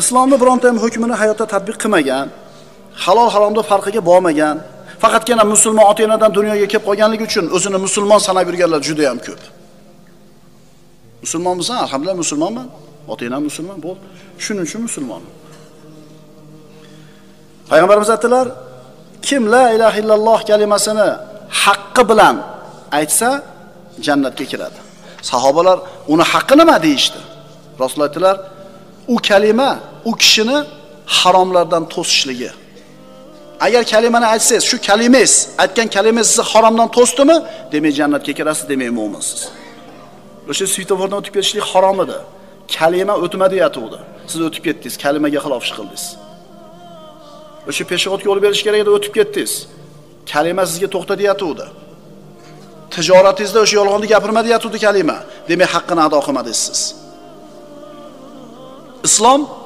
islomni bironta ham hukmini hayotda tatbiq qilmagan halol haromni farqiga bormagan faqatgina musulmon ota onadan dunyoga kelib qolganligi uchun o'zini musulmon sanab yurganlar juda ham ko'p. Musulmonmisan? Alhamdulillah musulmonman. Ota onam musulmon bo'ldi shuning uchun musulmonman payg'ambarimiz aytdilar kim la ilaha illalloh kalimasini haqqi bilan aytsa jannatga kiradi. Sahobalar uni haqqi nima? deyishdi. Rasululloh aytdilar u kalima u kishini haromlardan to'sishligi. Agar kalimani aytsangiz shu kalimangiz aytgan kalimangiz sizni haromdan to'sdimi demak jannatga kirasiz demak mo'minsiz. O'sha svetofordan o'tib ketishlik harom edi. Kalima o'tma yotuvdi siz o'tib ketdingiz kalimaga xilof ish qildingiz o'sha peshobodga yo'l berish kerak edi o'tib ketdingiz. Kalima sizga to'xta deyatuvdi tijoratingizda o'sha yolg'onni gapirma deyatuvdi kalima. Demak haqqini ado qilmadingiz siz. Islom